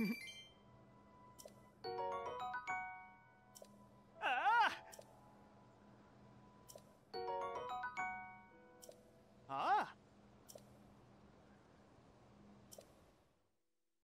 Mm-hmm.